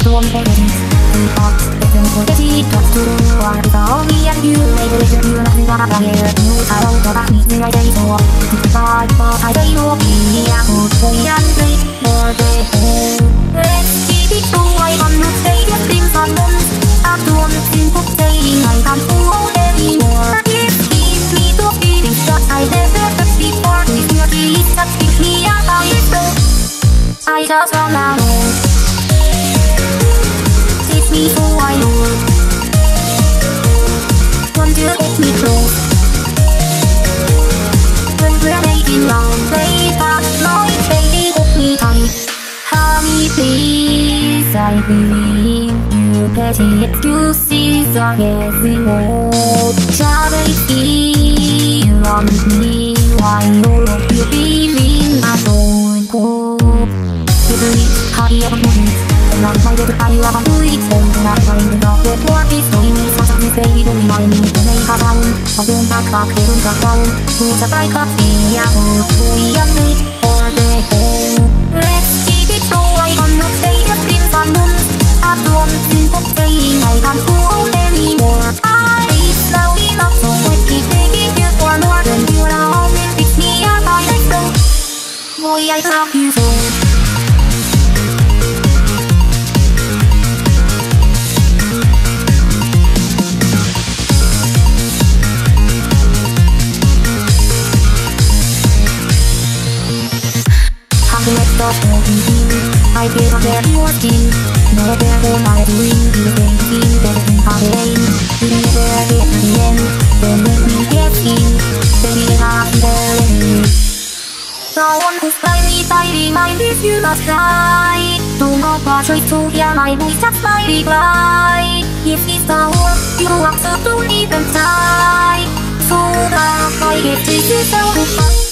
storm headings We talk, even for the tea talks to Are the only and you. Make it if you nothing but a hair You are all the back meeting I say so Bye, but I say you'll be a good boy and great for the whole please I believe you petty excuses are getting old Charity you love me Why all of you feeling I don't go Every high of moment Làm thay đổi ai là bằng tuổi Xem là thay đổi đó Để qua đi rồi mi sao chẳng như thế Đôi mày mi Từ nay khá a Và đơn ta khá khế đơn khá đau Tôi sẽ tay khá phì Ya hồ Tôi ăn đi For the whole Boy I love you. I feel that there your skin No better my doing You. Think better than how they You never get the end if you must right Đâu ngó qua chơi thu kia mày bùi chắc mày đi bay If it's the work you accept, don't even die So that I get to you so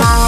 Love.